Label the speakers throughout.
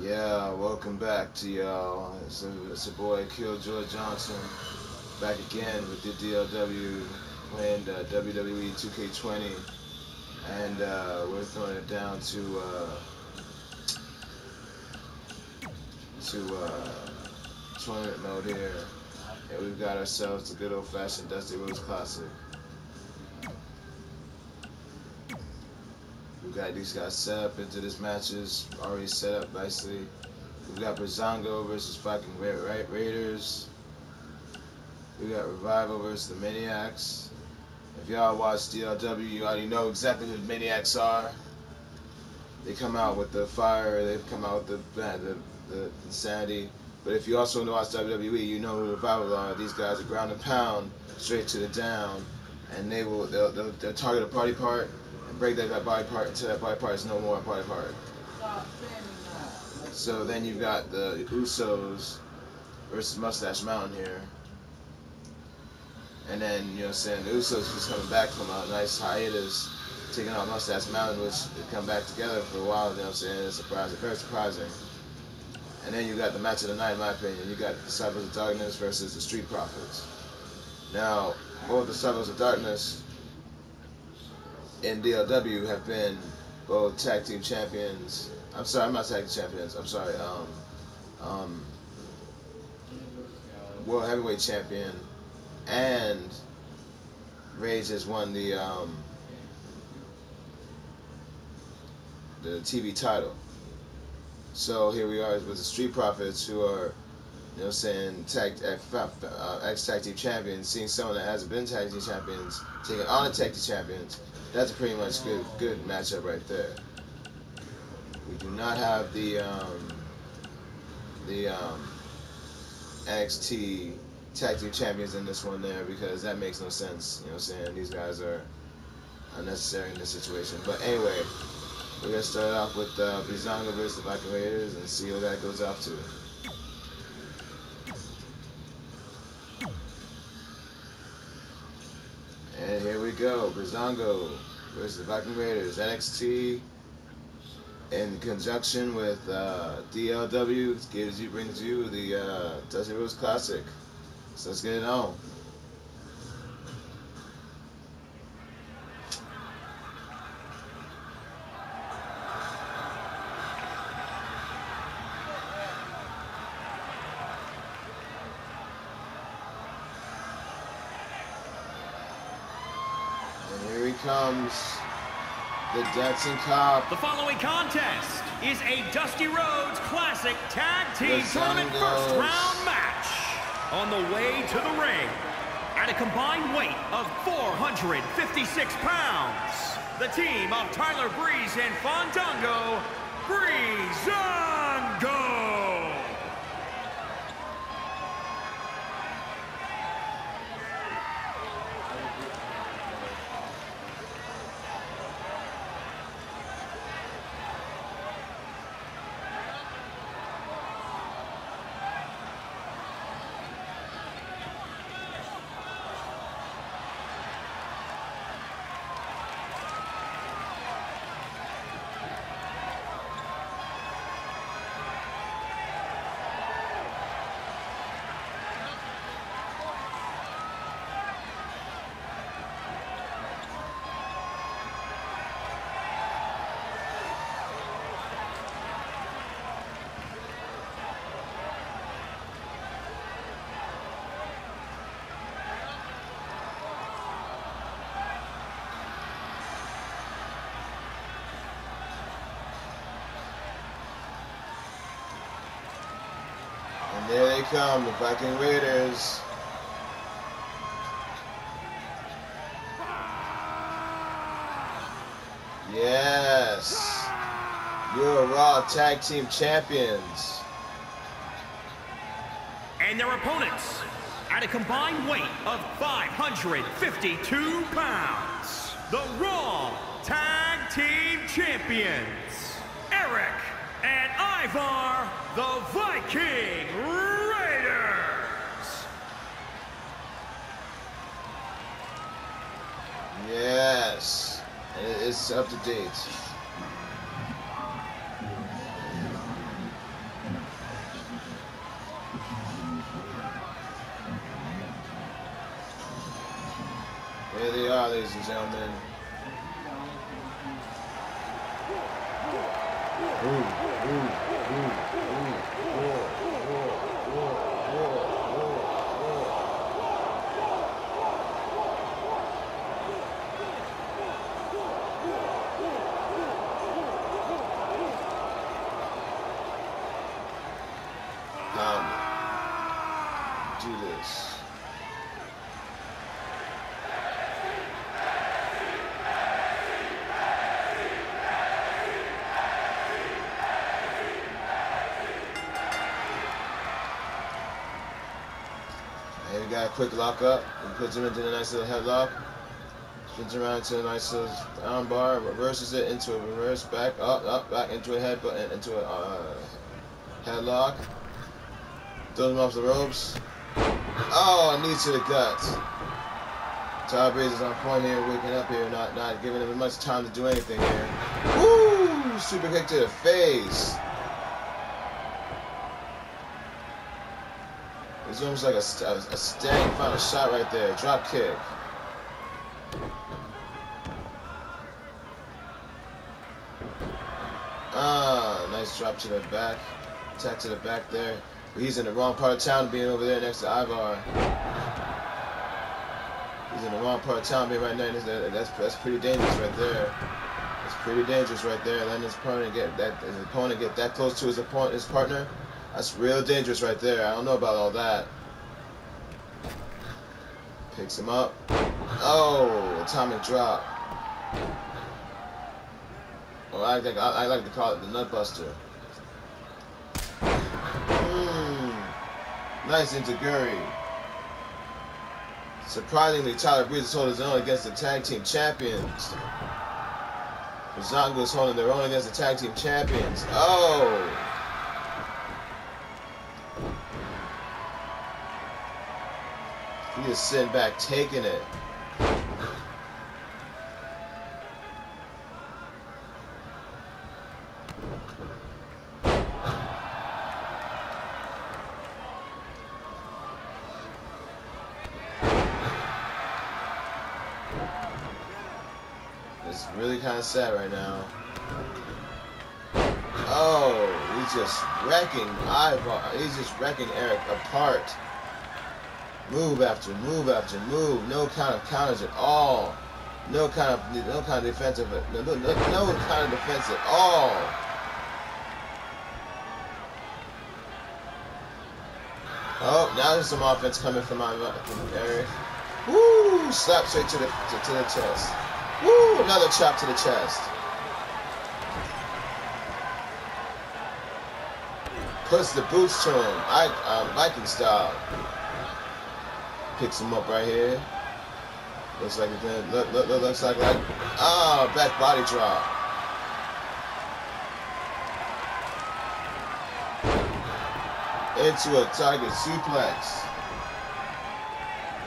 Speaker 1: Yeah, welcome back to y'all. It's, it's your boy Killjoy Johnson back again with the DLW playing the WWE 2K20, and uh, we're throwing it down to uh, to uh, tournament mode here, and we've got ourselves the good old-fashioned Dusty Rhodes Classic. We got these guys set up into this matches already set up nicely. We got Breezango versus fucking Ra Ra Raiders. We got Revival versus the Maniacs. If y'all watch DLW, you already know exactly who the Maniacs are. They come out with the fire. They come out with the the, the insanity. But if you also watch WWE, you know who Revival are. These guys are ground and pound, straight to the down, and they will they'll, they'll, they'll target a party part and break that, body part until that body part is no more a body part. So then you've got the Usos versus Mustache Mountain here. And then, you know saying, the Usos just coming back from a nice hiatus, taking out Mustache Mountain, which they come back together for a while, you know what I'm saying? It's surprising, very surprising. And then you got the match of the night, in my opinion. You got the Disciples of Darkness versus the Street Profits. Now, both the Disciples of Darkness in DLW have been both tag team champions. I'm sorry, I'm not tag team champions. I'm sorry. Um, um, world heavyweight champion, and Rage has won the um, the TV title. So here we are with the Street Profits, who are, you know, saying tag uh, ex tag team champions, seeing someone that hasn't been tag team champions taking on the tag team champions. That's a pretty much good good matchup right there. We do not have the um, the um, NXT tag team champions in this one there because that makes no sense. You know what I'm saying? These guys are unnecessary in this situation. But anyway, we're gonna start off with uh, Breezango versus the Viking Raiders and see what that goes off to. We go, Breezango versus the Viking Raiders, NXT in conjunction with uh, DLW gives you brings you the uh, Dusty Rhodes Classic. So let's get it on. And here he comes, the Dancing Cop.
Speaker 2: The following contest is a Dusty Rhodes Classic Tag Team Tournament first round match. On the way to the ring, at a combined weight of 456 pounds, the team of Tyler Breeze and Fandango, Breezango.
Speaker 1: And there they come, the Viking Raiders. Yes. You're Raw Tag Team Champions.
Speaker 2: And their opponents, at a combined weight of 552 pounds, the Raw Tag Team Champions, Erik and Ivar, the Viking
Speaker 1: is up to date. There they are, ladies and gentlemen. And quick lock up. Puts him into the nice little headlock. Spins around into a nice little arm bar, reverses it into a reverse back, up, up, back into a head, into a uh, headlock. Throws him off the ropes. Oh, a knee to the gut. Tyler Breeze is on point here, waking up here, not not giving him much time to do anything here. Woo! Super kick to the face. It's almost like a, a, a standing final shot right there. Drop kick. Ah, nice drop to the back. Attack to the back there. He's in the wrong part of town being over there next to Ivar. He's in the wrong part of town being right now. That's that's pretty dangerous right there. It's pretty dangerous right there. Letting his opponent get that his opponent get that close to his opponent his partner. That's real dangerous right there. I don't know about all that. Picks him up. Oh, atomic drop. Oh, I think I, I like to call it the nutbuster. Mm, nice Enzuigiri. Surprisingly, Tyler Breeze is holding his own against the tag team champions. Is holding their own against the tag team champions. Oh! He is sitting back taking it. It's really kind of sad right now. Oh, he's just wrecking Ivar. He's just wrecking Erik apart. Move after move after move. No kind of counters at all. No kind of no kind of defensive. No, no, no, no kind of defense at all. Oh, now there's some offense coming from my from Erik. Woo! Slap straight to the to, to the chest. Woo! Another chop to the chest. Puts the boots to him. I um, Viking style. Picks him up right here. Looks like it look, look, look, looks like like ah back body drop. Into a tiger suplex.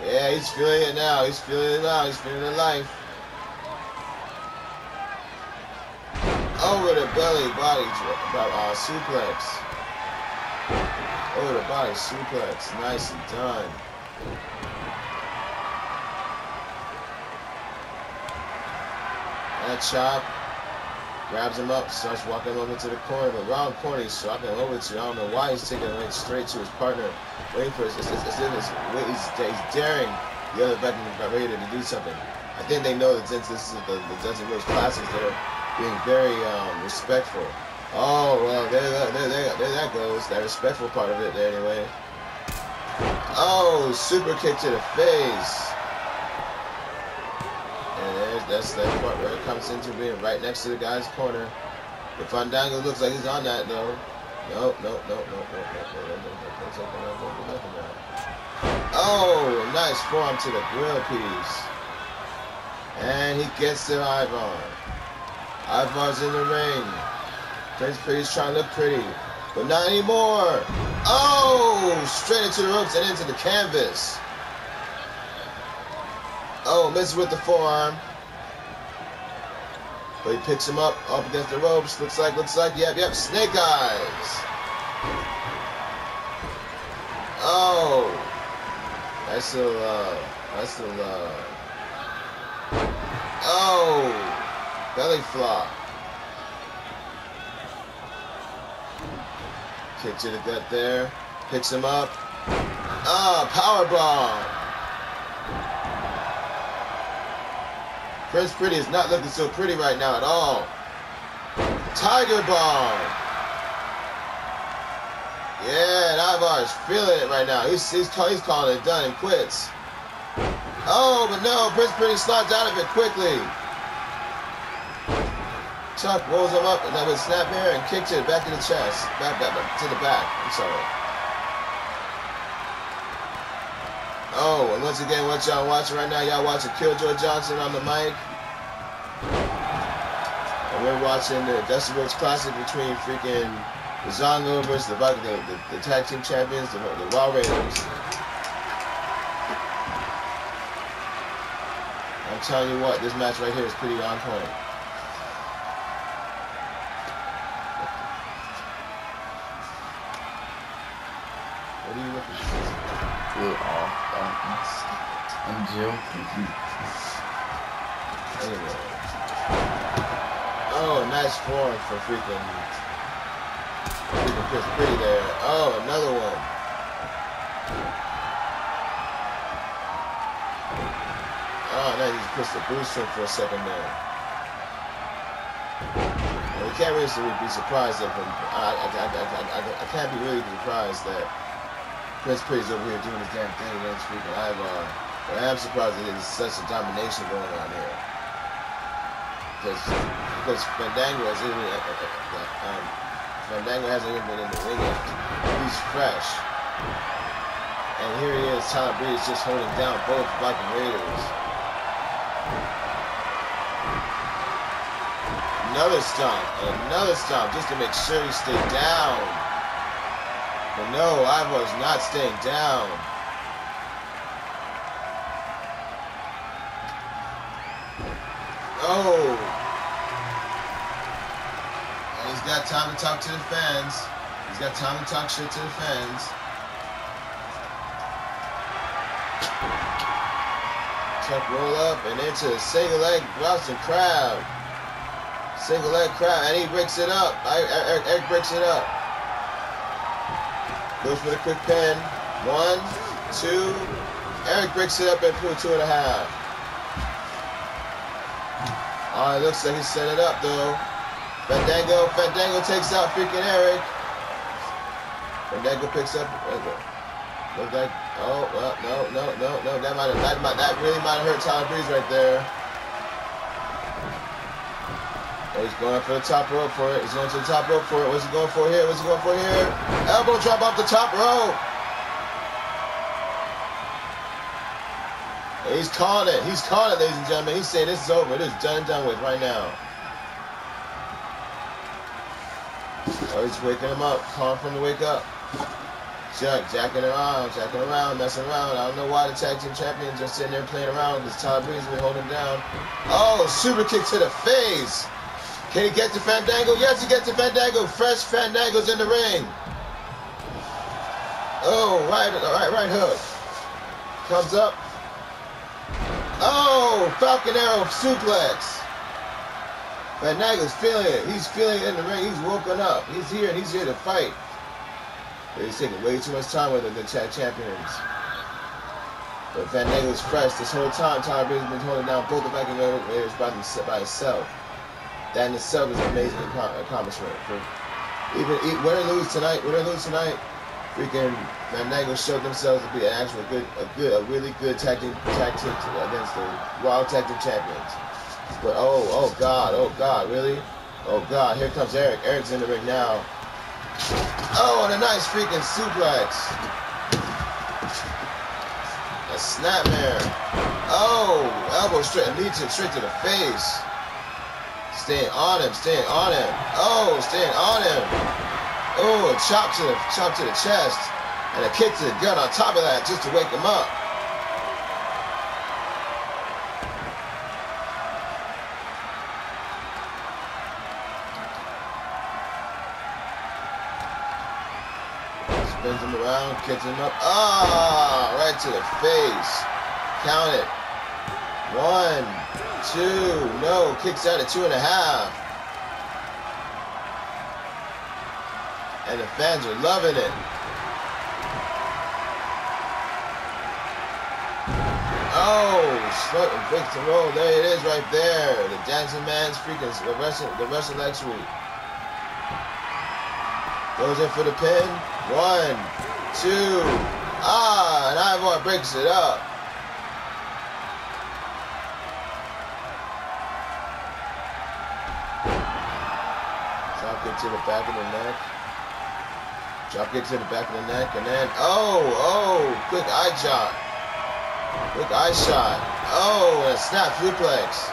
Speaker 1: Yeah, he's feeling it now. He's feeling it now. He's feeling the life. Over the belly body drop, uh, suplex. Over the body suplex. Nice and done. That chop. Grabs him up, starts walking over to the corner, but round corner he's walking over to. I don't know why he's taking it straight to his partner, waiting for his. It's, it's, his he's, daring the other veteran Raider to do something. I think they know that since this is the, the Rhodes Classics, they're being very um, respectful. Oh, well, there, there, there, there that goes. That respectful part of it there anyway. Oh, super kick to the face. That's that part where it comes into being right next to the guy's corner. The Fandango looks like he's on that, though. Nope, nope, nope, nope, nope, nope, nope, nope, nope, nope, nope, Oh, nice forearm to the grill piece. And he gets to Ivar. Ivar's in the ring. Prince Pretty's trying to look pretty, but not anymore. Oh, straight into the ropes and into the canvas. Oh, misses with the forearm. But he picks him up, up against the ropes. Looks like, looks like, yep, yep, snake eyes. Oh. Nice little, uh, nice little, uh, Oh, belly flop. Kick to the gut there. Picks him up. Ah, power bomb. Prince Pretty is not looking so pretty right now at all. Tiger bomb. Yeah, Ivar is feeling it right now. He's, he's, he's calling it done and quits. Oh, but no, Prince Pretty slides out of it quickly. Chuck rolls him up and then with snap here and kicks it back to the chest. Back, back, back to the back. I'm sorry. Oh, and once again, what y'all watching right now, y'all watching Killjoy Johnson on the mic. And we're watching the Dusty Rhodes Classic between freaking the Zongo versus the, the, the, the tag team champions, the, the Raw Raiders. I'm telling you what, this match right here is pretty on point.
Speaker 3: I'm joking.
Speaker 1: Anyway. Oh, nice form for freaking freaking Prince Pretty there. Oh, another one. Oh, he just puts the boost in for a second there. Well, we can't really be surprised that him. I, I, I, I, can't be really surprised that Prince Pretty's over here doing his damn thing against freaking Ivar. But I am surprised that there's such a domination going on here. Because because Fandango has even uh, uh, uh, um, Fandango hasn't even been in the ring yet. He's fresh. And here he is, Tyler Breeze just holding down both Viking Raiders. Another stomp, another stomp, just to make sure he stayed down. But no, I was not staying down. To talk to the fans. He's got time to talk shit to the fans. Chuck roll up and into a single leg Boston crab. Single leg crab, and he breaks it up. Erik, breaks it up. Goes for the quick pin. One, two. Erik breaks it up and at two and a half. Ah, All right, looks like he set it up though. Fandango, Fandango takes out freaking Erik. Fandango picks up. Uh, Look like, oh well, no, no, no, no. That might have, that might, that really might have hurt Tyler Breeze right there. Oh, he's going for the top rope for it. He's going to the top rope for it. What's he going for here? What's he going for here? Elbow drop off the top rope. He's calling it. He's calling it, ladies and gentlemen. He's saying this is over. This is done and done with right now. He's waking him up. Calling for him to wake up. Chuck jacking around, jacking around, messing around. I don't know why the tag team champion just sitting there playing around because Tyler Breeze been holding down. Oh, super kick to the face. Can he get to Fandango? Yes, he gets to Fandango. Fresh Fandango's in the ring. Oh, right, right, right hook. Comes up. Oh, Falcon Arrow suplex. Fandango's feeling it. He's feeling it in the ring. He's woken up. He's here and he's here to fight. But he's taking way too much time with the tag champions. But Fandango's fresh this whole time. Tyler Breeze has been holding down both the Viking Raiders by, by himself. That in itself is an amazing accomplishment. For even win or lose tonight, win or lose tonight, freaking Fandango showed themselves to be an actual good, a good, a really good tag team, tag team against the Wild Tag Team Champions. But oh, oh God, oh God, really? Oh God, here comes Erik. Erik's in the ring now. Oh, and a nice freaking suplex. A snapmare. Oh, elbow straight, leads him straight to the face. Staying on him, staying on him. Oh, staying on him. Oh, a chop to the chop to the chest. And a kick to the gut on top of that just to wake him up. Spins him around, kicks him up. Ah, right to the face. Count it. One, two, no, kicks out at two and a half. And the fans are loving it. Oh, and big to roll. There it is right there. The Jackson Man's freaking the rest of the rest of next week. Goes in for the pin. One, two. Ah, and Ivar breaks it up. Drop kick to the back of the neck. Drop kick to the back of the neck, and then oh, oh, quick eye shot. Quick eye shot. Oh, and a snap suplex.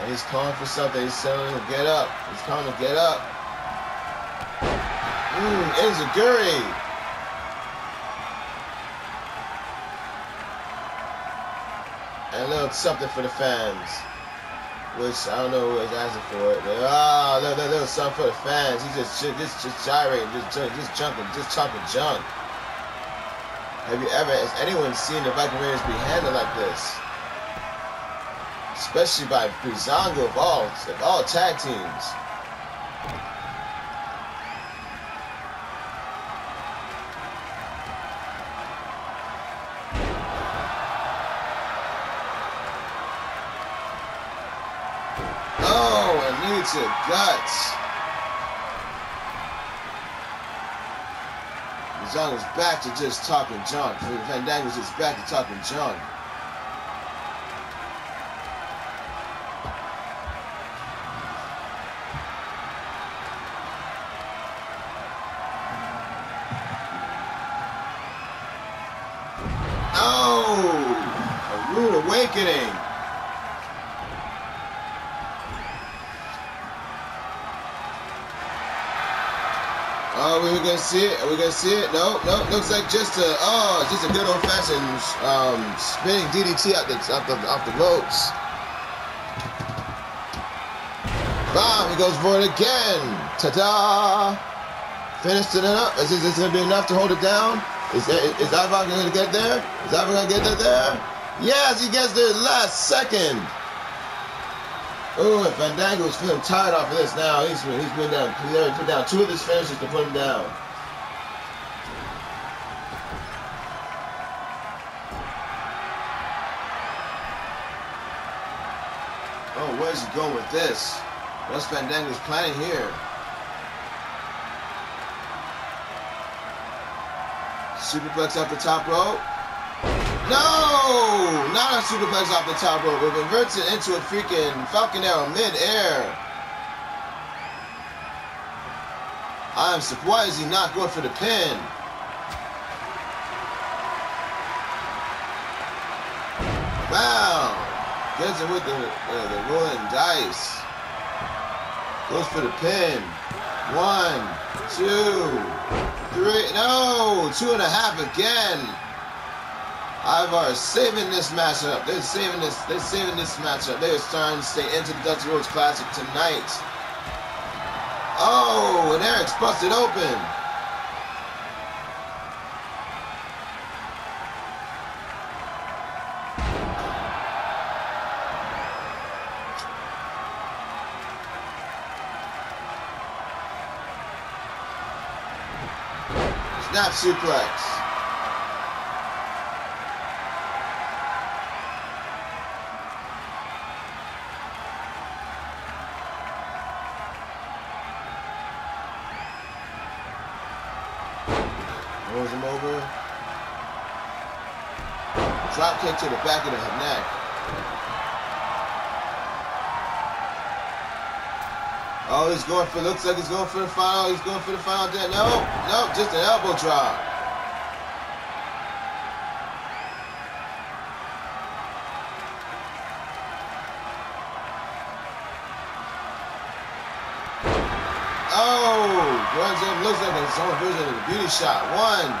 Speaker 1: And he's calling for something. He's telling him to get up. He's calling to get up. Mmm, Enzuigiri. And a little something for the fans. Which I don't know who is asking for it. But, ah, oh, little, something for the fans. He's just just just gyrating, just just junking, just talking junk. Have you ever, has anyone seen the Viking Raiders be handled like this? Especially by Breezango of all, of all tag teams. Knee to guts. Zong was back to just talking junk. Van was just back to talking junk. Oh, a rude awakening. Gonna see it? Are we gonna see it? No, no. Looks like just a oh, just a good old fashioned um, spinning DDT out the off the off the ropes. Bam! He goes for it again. Ta-da! Finished it up. Is this, is this gonna be enough to hold it down? Is that, is Ivar gonna get there? Is Ivar gonna get there? Yes, he gets there last second. Oh, and is feeling tired off of this now. He's he's been down. He's already put down two of his finishes to put him down. Oh, where's he going with this? What's Fandango's planning here? Superplex off the top rope. No! Not a superplex off the top rope. It converts it into a freaking Falcon Arrow mid-air. I am surprised he's not going for the pin. Wow. Gets it with the, uh, the rolling dice. Goes for the pin. One, two, three. No! Two and a half again. Ivar is saving this matchup. They're saving this. They're saving this matchup. They're starting to stay into the Dusty Rhodes Classic tonight. Oh, and Erik's busted open. Snap suplex. Kick to the back of the neck. Oh, he's going for, looks like he's going for the final, he's going for the final dead. No, no, just an elbow drop. Oh, runs in, looks like his own version of the beauty shot. One,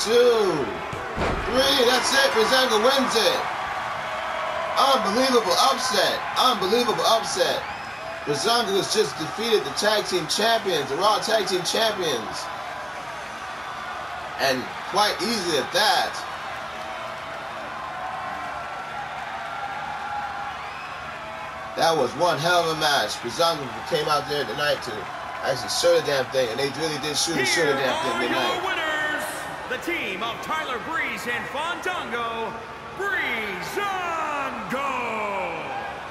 Speaker 1: two, Three, that's it for wins it. Unbelievable upset. Unbelievable upset. Breezango has just defeated the tag team champions, the Raw tag team champions. And quite easily at that. That was one hell of a match. Breezango came out there tonight to actually shoot the damn thing, and they really did shoot, a the damn thing tonight
Speaker 2: the team of Tyler Breeze and Fandango, Breezango.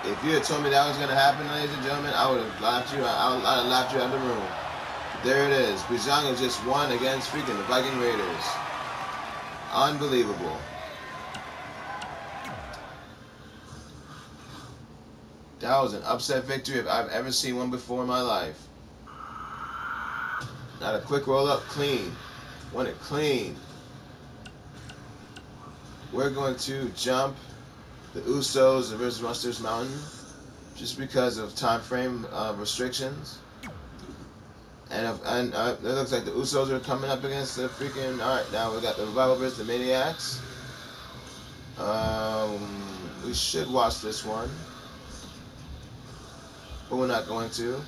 Speaker 1: If you had told me that was gonna happen, ladies and gentlemen, I would have laughed you. I would have laughed you out of the room. There it is. Breezango just won against freaking the Viking Raiders. Unbelievable. That was an upset victory if I've ever seen one before in my life. Not a quick roll up, clean. Won it clean. We're going to jump the Usos versus Mustache Mountain just because of time frame uh, restrictions. And, if, and uh, it looks like the Usos are coming up against the freaking. All right, now we got the Revival versus the Maniacs. Um, we should watch this one, but we're not going to.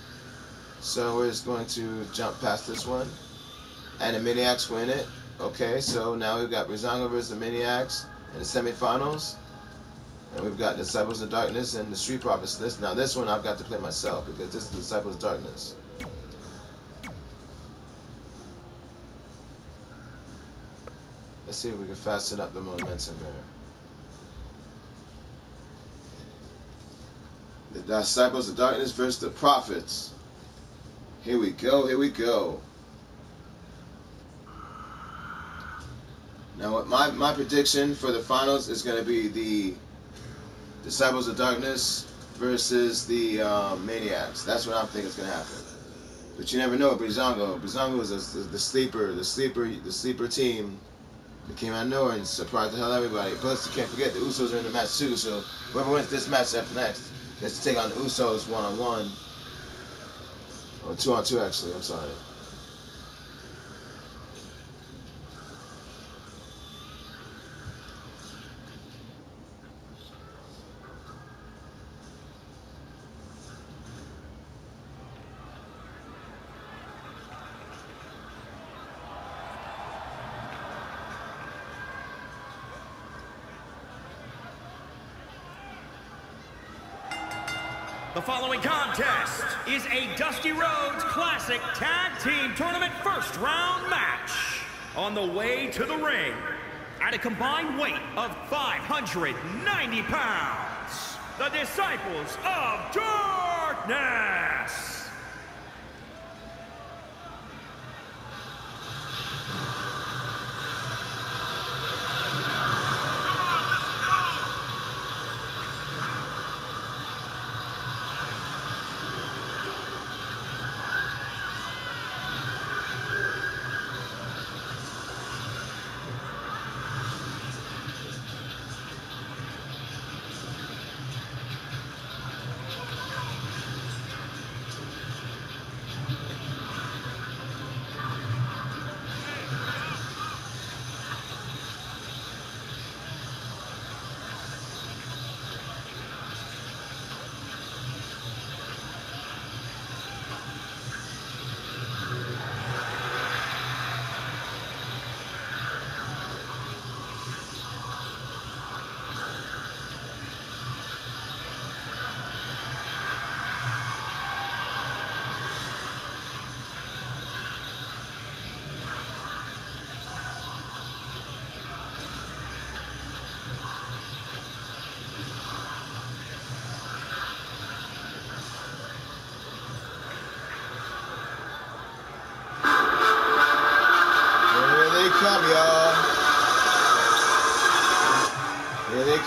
Speaker 1: So we're just going to jump past this one, and the Maniacs win it. Okay, so now we've got Breezango versus the Maniacs in the semifinals. And we've got the Disciples of Darkness and the Street Profits. This now this one I've got to play myself because this is Disciples of Darkness. Let's see if we can fasten up the momentum here. The Disciples of Darkness versus the Profits. Here we go, here we go. Now, my, my prediction for the finals is going to be the Disciples of Darkness versus the um, Maniacs. That's what I'm thinking is going to happen. But you never know. Breezango. Breezango is a, the sleeper, the sleeper, the sleeper team that came out of nowhere and surprised the hell everybody. Plus, you can't forget the Usos are in the match too. So whoever wins this match up next gets to take on the Usos one on one, or two on two actually. I'm sorry.
Speaker 2: Following contest is a Dusty Rhodes Classic Tag Team Tournament first round match. On the way to the ring, at a combined weight of 590 pounds, the Disciples of Darkness.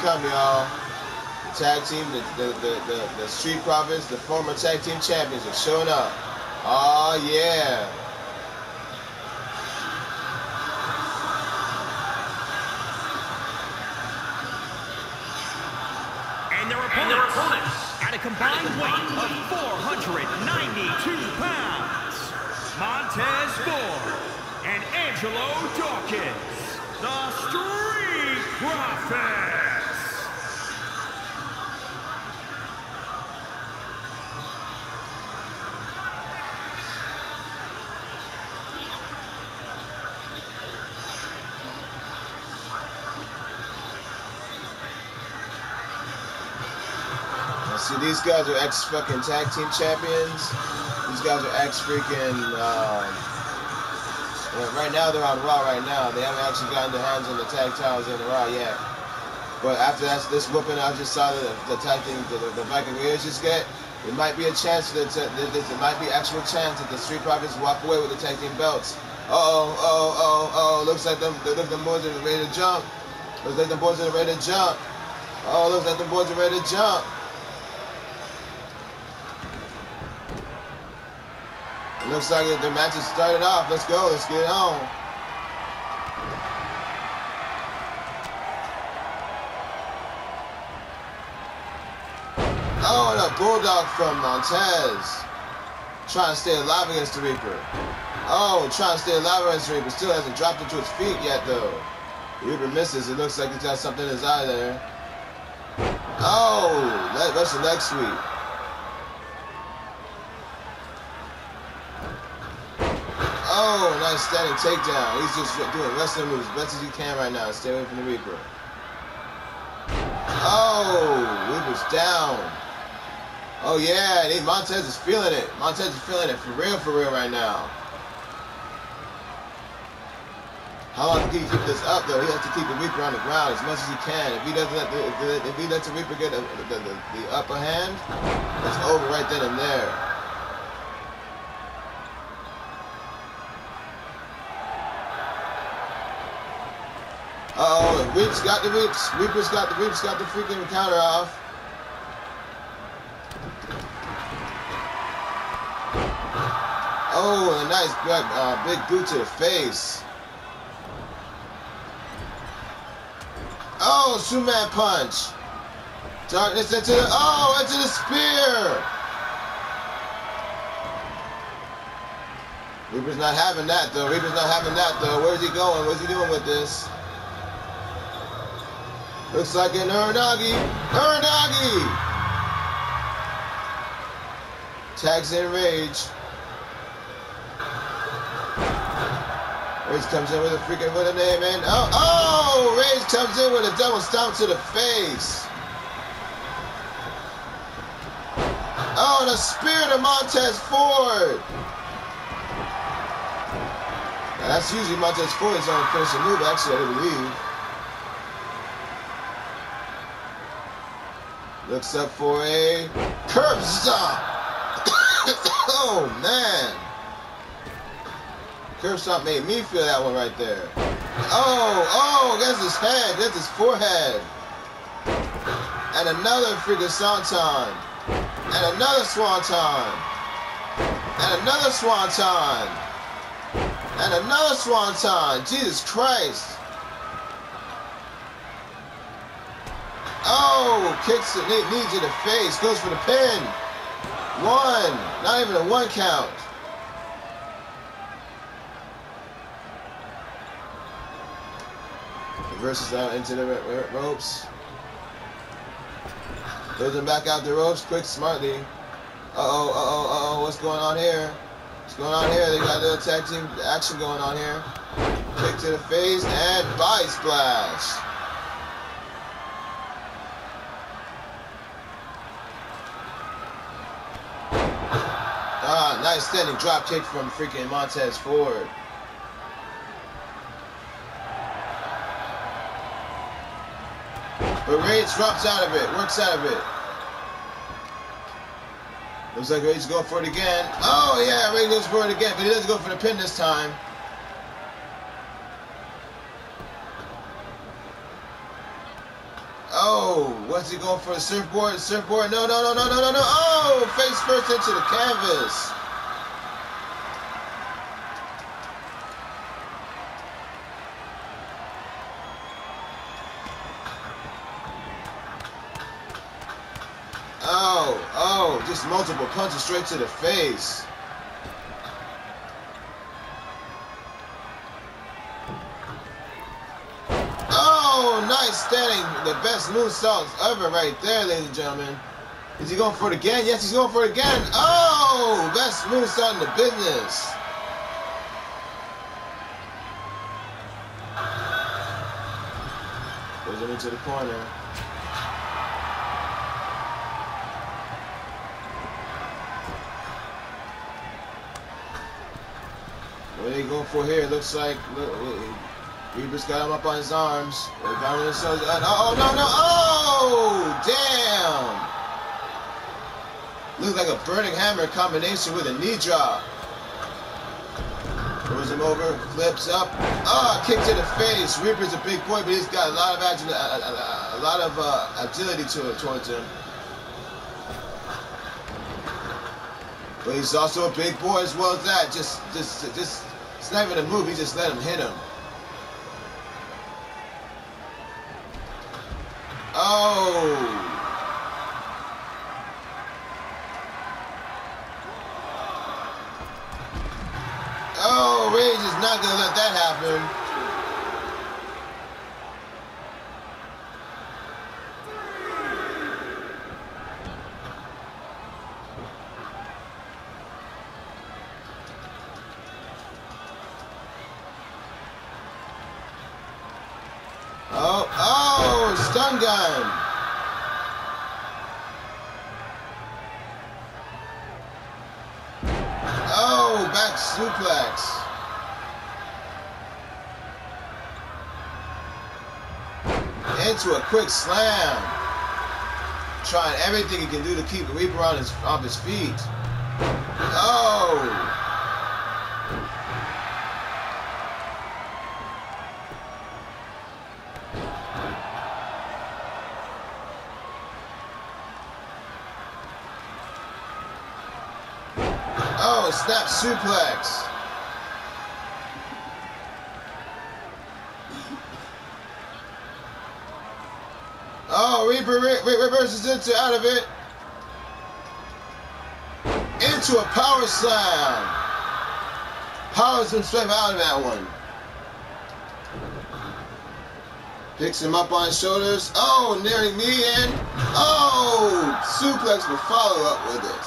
Speaker 1: Come, y'all. The tag team, the, the, the, the, Street Profits, the former tag team champions are showing up. Oh, yeah. See, these guys are ex fucking tag team champions. These guys are ex freaking. Um, right now they're on Raw. Right now they haven't actually gotten their hands on the tag titles in the Raw yet. But after that's this whooping, I just saw the, the tag team, the, the, the Viking Raiders just get. There might be a chance that that- that- that there might be actual chance that the Street Profits walk away with the tag team belts. Oh, oh, oh, oh! Looks like them, look them boys are ready to jump. Looks like the boys are ready to jump. Oh, looks like the boys are ready to jump. Looks like the match has started off. Let's go. Let's get it on. Oh, and a bulldog from Montez. Trying to stay alive against the Reaper. Oh, trying to stay alive against the Reaper. Still hasn't dropped into its feet yet, though. The Reaper misses. It looks like he's got something in his eye there. Oh, that's the leg sweep. Oh, nice standing takedown. He's just doing wrestling moves as best as he can right now. Stay away from the Reaper. Oh, Reaper's down. Oh yeah, Montez is feeling it. Montez is feeling it for real, for real right now. How long can he keep this up though? He has to keep the Reaper on the ground as much as he can. If he doesn't let if, the, if he lets the Reaper get the, the, the, the upper hand, it's over right then and there. Uh oh, Reaps got the Reaps. Reaper's got the Reaps got the freaking counter off. Oh, a nice big, uh, big boot to the face. Oh, Superman punch. Darkness into the, oh, into the spear. Reaper's not having that though. Reaper's not having that though. Where's he going? What's he doing with this? Looks like an Uranage. Uranage! Tags in Rage. Rage comes in with a freaking with a name and oh oh Rage comes in with a double stomp to the face. Oh a spear to Montez Ford. Now, that's usually Montez Ford's own finishing move, actually, I believe. Looks up for a curb stomp. oh man. Curb stomp made me feel that one right there. Oh, oh, that's his head, that's his forehead. And another freaking swanton. And another swanton. And another swanton. And another swanton. Jesus Christ. Oh, kicks it, knee, to the face, goes for the pin. One, not even a one count. Reverses out into the ro- ro- ropes. Throws him back out the ropes, quick, smartly. Uh oh, uh oh, uh oh, what's going on here? What's going on here? They got a little tag team action going on here. Kick to the face and body splash. Nice standing drop kick from freaking Montez Ford. But Rage drops out of it, works out of it. Looks like Rage going for it again. Oh yeah, Rage goes for it again, but he doesn't go for the pin this time. Oh, what's he going for? A surfboard? Surfboard? No, no, no, no, no, no, no. Oh, face first into the canvas. Oh, oh, multiple punches straight to the face. Oh, nice standing. The best moonsaults ever right there, ladies and gentlemen. Is he going for it again? Yes, he's going for it again. Oh, best moonsault in the business. Goes him into the corner. They going for here? It looks like look, Reaper's got him up on his arms. Got him. Uh, oh no no! Oh damn! Looks like a burning hammer combination with a knee drop. Throws him over, flips up. Oh, kick to the face. Reaper's a big boy, but he's got a lot of agility, a, a, a, lot of uh, agility to it towards him. But he's also a big boy as well as that. Just, just, just, it's not even a move. He just let him hit him. Oh. Oh, Rage is not to let that happen. Oh, oh, stun gun. Oh, back suplex. Into a quick slam. Trying everything he can do to keep the Reaper on his off his feet. Oh. Oh, snap suplex. Oh, reverses into out of it. Into a power slam. Powers himself out of that one. Picks him up on his shoulders. Oh, nearing knee in. Oh, suplex will follow up with it.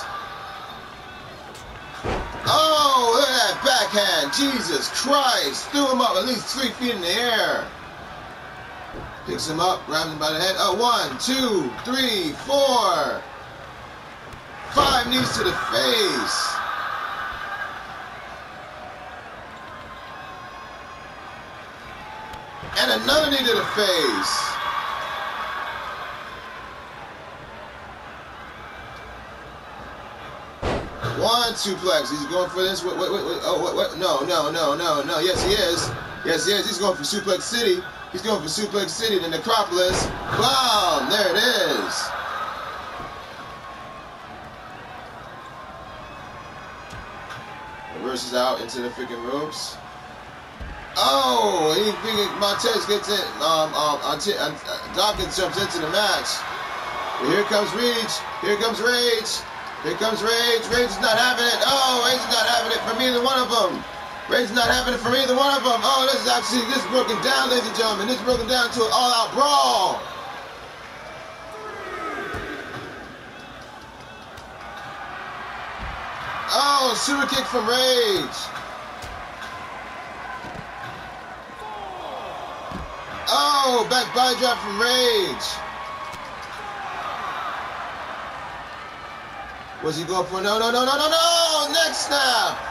Speaker 1: Oh, look at that backhand. Jesus Christ. Threw him up at least three feet in the air. Picks him up, grabs him by the head. Oh, one, two, three, four. Five knees to the face. And another knee to the face. One suplex. He's going for this. Wait, wait, wait. Oh, wait, wait. No, no, no, no, no. Yes, he is. Yes, he is. He's going for Suplex City. He's going for Suplex City, the Necropolis. Boom! There it is. Reverses out into the freaking ropes. Oh, he freaking Montez gets in. Um, um, uh, Dawkins jumps into the match. Here comes Reach. Here comes Rage. Here comes Rage. Rage is not having it. Oh, Rage is not having it from either one of them. Rage is not having for either one of them. Oh, this is actually this is broken down, ladies and gentlemen. This is broken down to an all-out brawl. Oh, super kick from Rage. Oh, back body drop from Rage. Was he going for no, no, no, no, no, no! Next snap!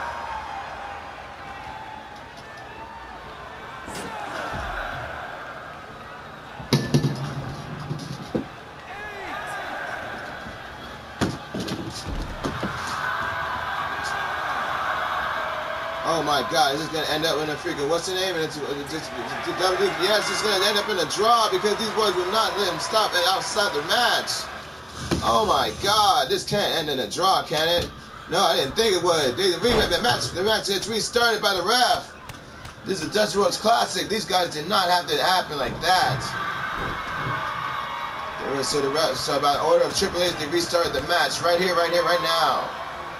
Speaker 1: My God! This is gonna end up in a freaking what's the name? And it's, it's just, yes, it's gonna end up in a draw because these boys will not let him stop it outside the match. Oh my God, this can't end in a draw, can it? No, I didn't think it would. They, the match, the match gets restarted by the ref. This is a Dusty Rhodes Classic. These guys did not have to happen like that. So the ref, so by order of Triple H, they restarted the match right here, right here, right now.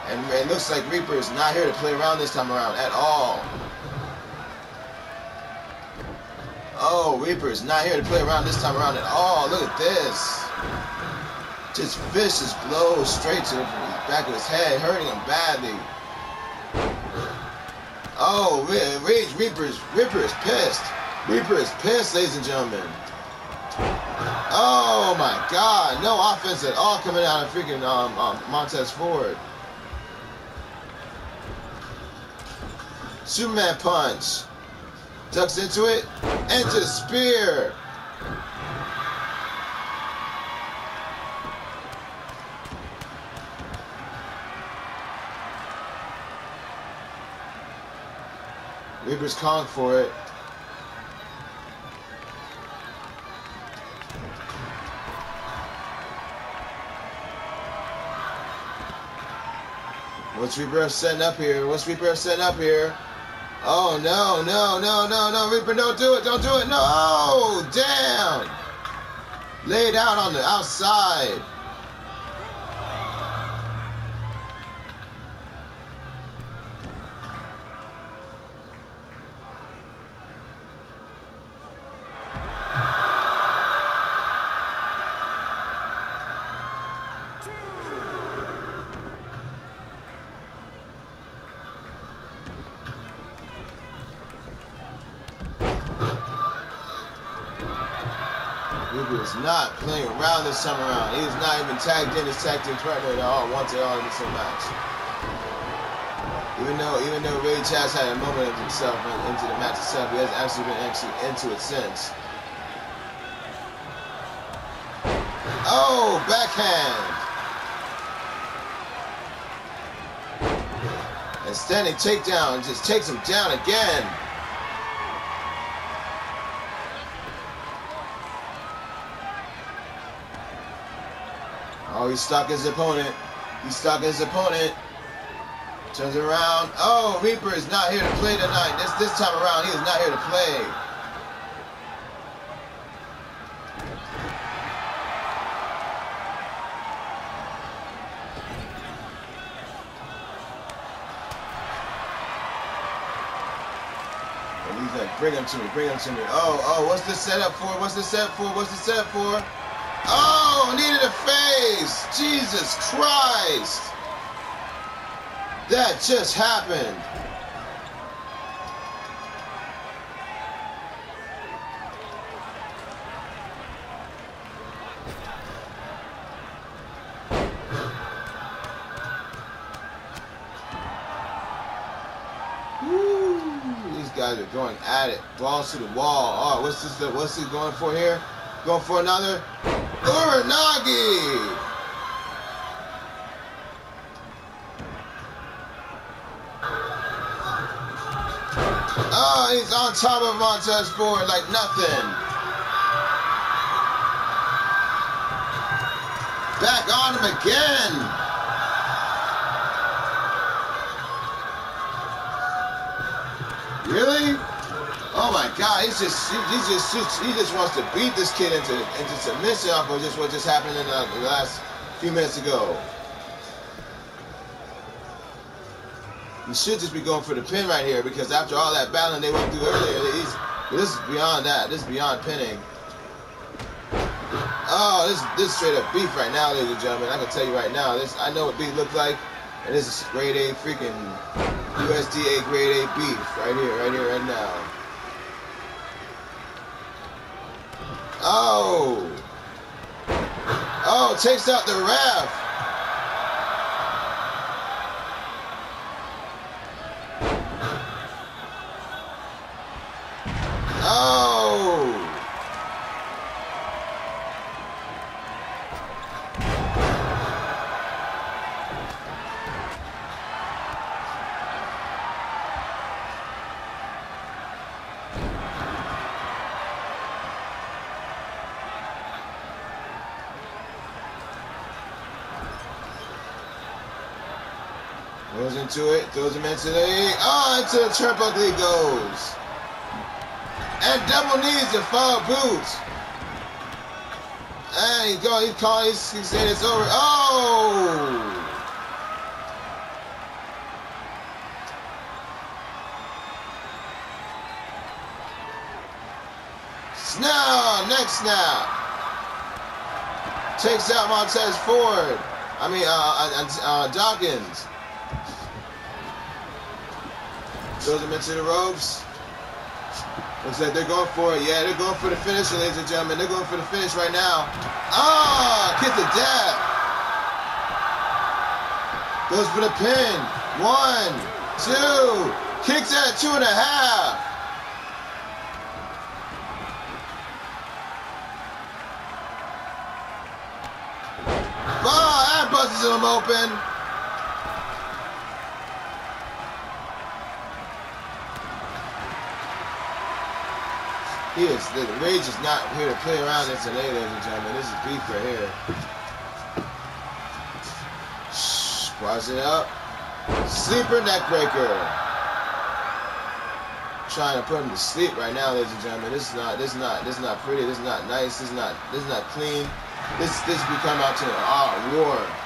Speaker 1: And it looks like Reaper is not here to play around this time around at all. Oh, Reaper is not here to play around this time around at all. Look at this. Just vicious blows straight to the back of his head, hurting him badly. Oh, Rage Reaper's Reaper is pissed. Reaper is pissed, ladies and gentlemen. Oh my God, no offense at all coming out of freaking um, um, Montez Ford. Superman punch. Ducks into it. Into spear. Reaper's calling for it. What's Reaper setting up here? What's Reaper setting up here? Oh no, no, no, no, no, Reaper, don't do it, don't do it, no! Damn! Laid out on the outside. This time around. He is not even tagged in his tag team partner at all once at all in this match. Even though even though Rage has had a moment of himself in- into the match itself, he has actually been actually into it since. Oh, backhand. And standing takedown just takes him down again. He's stuck his opponent. He's stuck his opponent. Turns around. Oh, Reaper is not here to play tonight. This this time around, he is not here to play. Bring him to me, bring him to me. Oh, oh, what's this setup for? What's this set for? What's this set for? Oh, needed a face. Jesus Christ. That just happened. Guys are going at it. Balls to the wall. Oh, what's this? What's he going for here? Going for another Uranage. Oh, ah, he's on top of Montez Ford like nothing. Back on him again. Really? God! He's just he, he just he just wants to beat this kid into into submission off of just what just happened in the, the last few minutes ago. He should just be going for the pin right here because after all that battling they went through earlier, this is beyond that. This is beyond pinning. Oh, this this is straight up beef right now, ladies and gentlemen. I can tell you right now, this I know what beef looks like, and this is grade A freaking USDA grade A beef right here, right here, right now. Oh. Oh, takes out the ref. Into it, throws him into the oh into the turnbuckle he goes. And double knees to foul boots. And he's going, he's calling, he's, saying it's over. Oh! Snap, next snap. Takes out Montez Ford. I mean, uh, uh, uh, Dawkins. Throws him into the ropes. Looks like they're going for it. Yeah, they're going for the finish, ladies and gentlemen. They're going for the finish right now. Ah, kick the dab. Goes for the pin. One, two, Kicks at two and a half. Oh, that busts him open. Is, the Rage is not here to play around this today, ladies and gentlemen. This is beef right here. Squash it up. Sleeper neckbreaker. Trying to put him to sleep right now, ladies and gentlemen. This is not this is not this is not pretty, this is not nice, this is not this is not clean. This this become out to an ah war.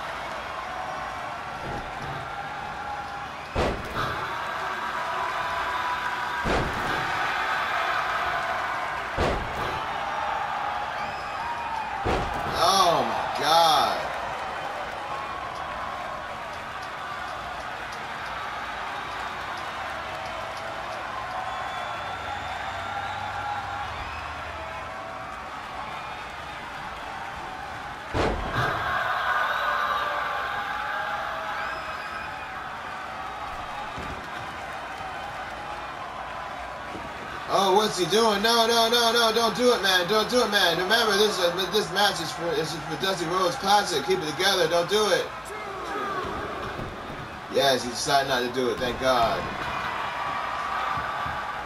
Speaker 1: What's he doing? No, no, no, no! Don't do it, man! Don't do it, man! Remember, this is this match is for is for Dusty Rhodes Classic. Keep it together. Don't do it. Yes, he decided not to do it. Thank God.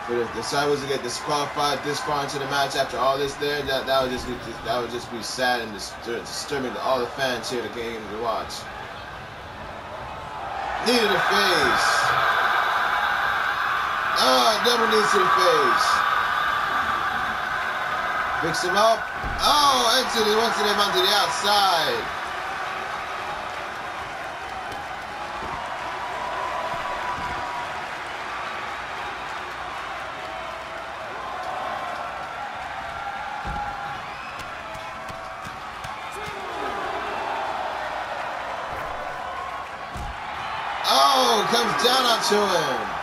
Speaker 1: But if the was to get disqualified this far into the match after all this, there, that that would just be that would just be sad and distur- disturbing to all the fans here to game to watch. Knee to the face. Ah, oh, double knees to the face. Picks him up. Oh, the once him onto the outside. Oh, comes down onto him.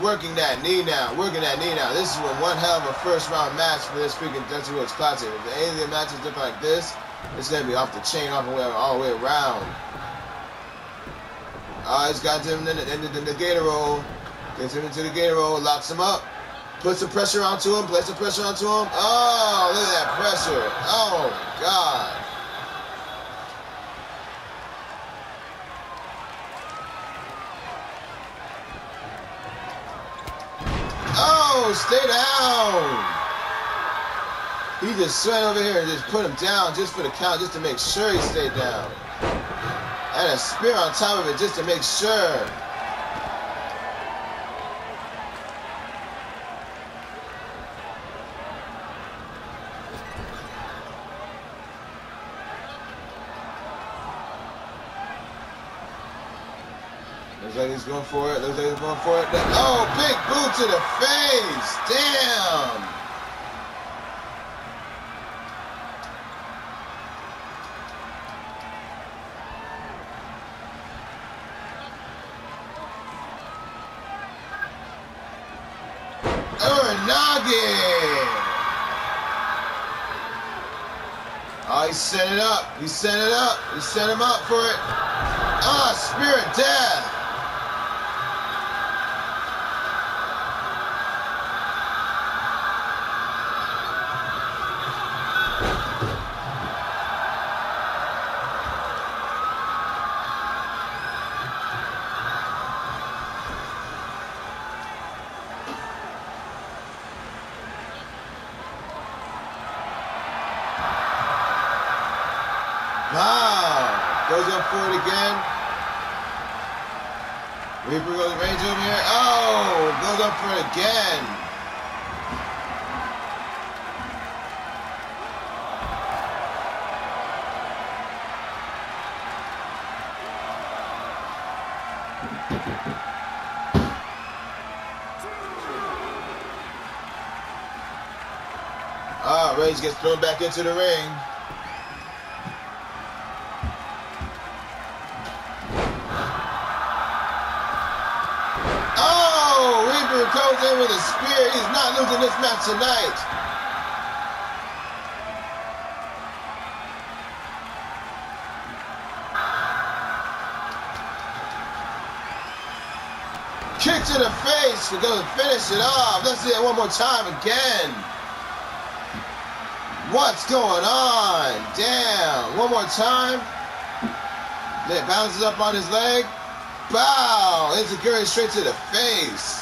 Speaker 1: Working that knee now, working that knee now. This is one, one hell of a first round match for this freaking Dusty Rhodes Classic. If any of the matches look like this, it's gonna be off the chain, off the way, all the way around. Oh, he's got him in the, in the, in the gator roll. Gets him into the gator roll, locks him up. Puts some pressure onto him, places some pressure onto him. Oh, look at that pressure. Oh, God. Stay down. He just went over here and just put him down just for the count, just to make sure he stayed down. And a spear on top of it just to make sure. Going for it. Like he's going for it. Oh, big boot to the face. Damn. Oh, he set it up. He set it up. He set him up for it. Ah, spirit death. Gets thrown back into the ring. Oh, comes in with a spear. He's not losing this match tonight. Kick to the face. We're going to finish it off. Let's do that one more time again. What's going on? Damn. One more time. Then bounces up on his leg. Bow! Enzuigiri straight to the face.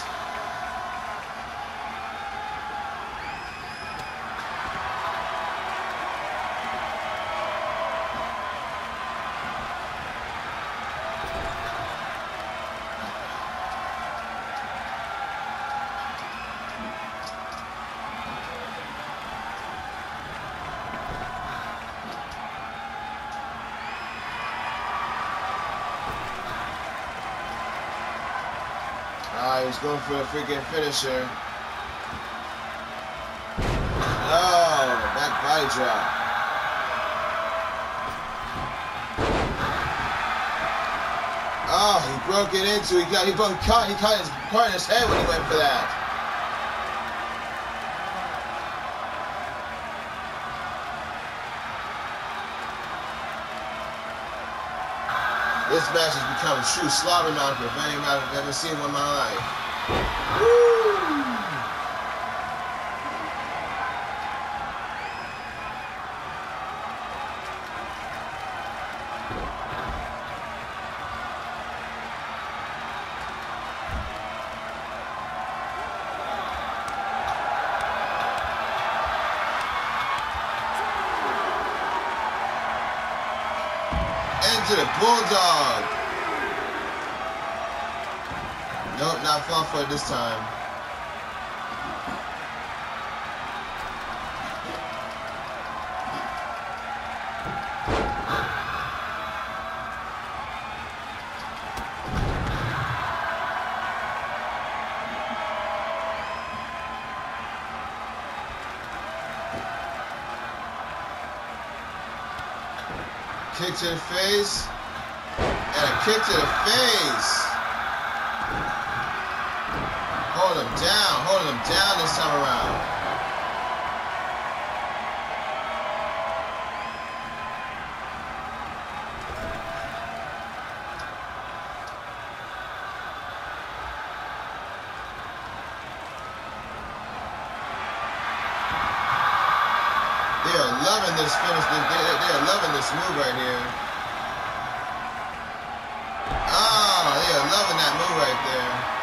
Speaker 1: Was going for a freaking finisher. Oh, back body drop. Oh, he broke it into. He got. He broke. Caught. He caught his partner's head when he went for that. This match has become a true slobberknocker if I've ever seen in my life. Woo! For this time. Kick to the face. And a kick to the face. Hold him down. Hold him down this time around. They are loving this finish. They, they, they are loving this move right here. Oh, they are loving that move right there.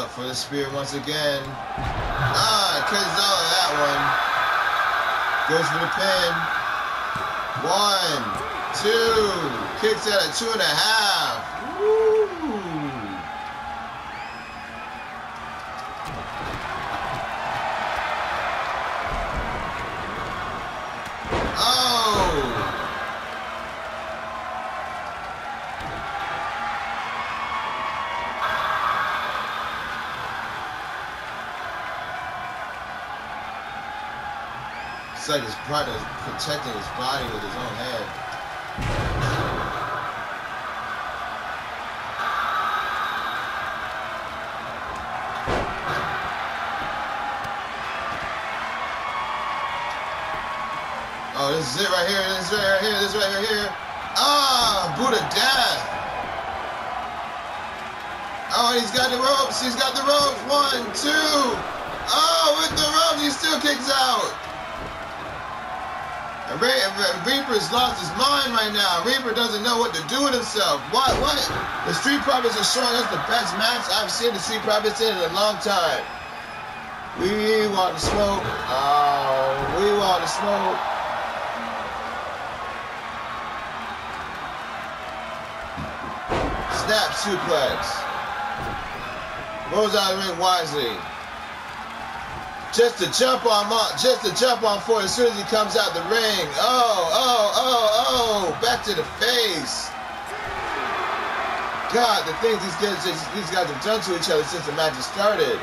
Speaker 1: Up for the spear once again. Ah, catches all of that one. Goes for the pin. One, two. Kicks out at two and a half. Like his brother protecting his body with his own head. Oh, this is it right here. This is right here. This is right right here. Ah, Buddha death. Oh, he's got the ropes. He's got the ropes. One, two. Oh, with the ropes, he still kicks out. Reaper's lost his mind right now. Reaper doesn't know what to do with himself. What? What? The Street Profits are showing us the best match I've seen the Street Profits in in a long time. We want to smoke. Oh, we want to smoke. Snap suplex. Rose out of ring wisely. Just to jump on just to jump on Ford as soon as he comes out the ring. Oh, oh, oh, oh! Back to the face. God, the things these guys these guys have done to each other since the match started.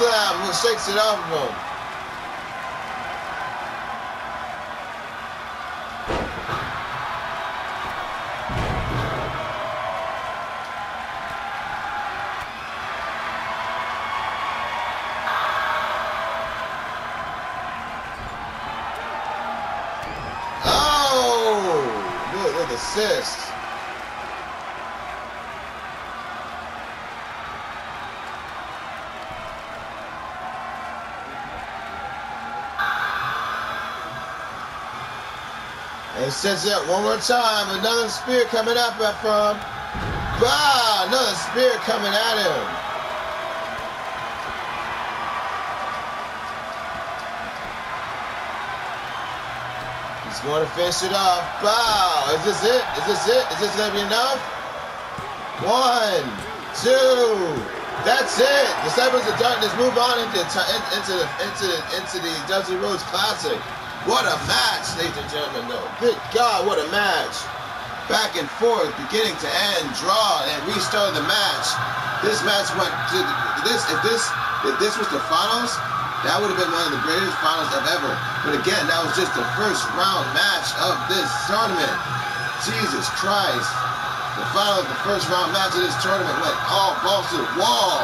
Speaker 1: Slam! Who shakes it off of him? Sets it up one more time. Another spear coming up uh, from. Wow! Another spear coming at him. He's going to finish it off. Wow! Is this it? Is this it? Is this going to be enough? One, two. That's it. The Disciples of Darkness move on into into the into into the Dusty Rhodes Classic. What a match, ladies and gentlemen, though. Good God, what a match. Back and forth, beginning to end, draw, and restart the match. This match went to this if this if this was the finals, that would have been one of the greatest finals of ever. But again, that was just the first round match of this tournament. Jesus Christ. The final, the first round match of this tournament went all balls to the wall.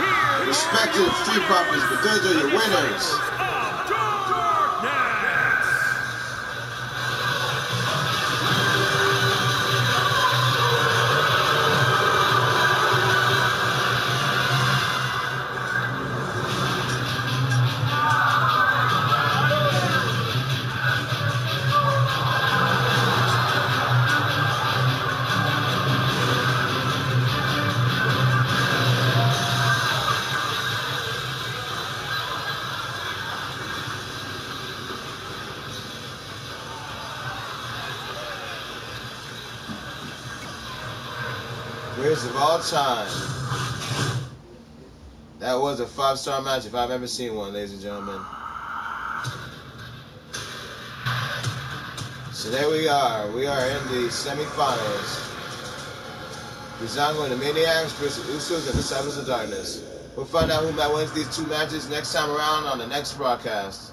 Speaker 2: Here
Speaker 1: Respect to the Street but those are your winners. Time. That was a five star match if I've ever seen one, ladies and gentlemen. So there we are. We are in the semifinals. Breezango and the Maniacs versus Usos and the Disciples of Darkness. We'll find out who wins these two matches next time around on the next broadcast.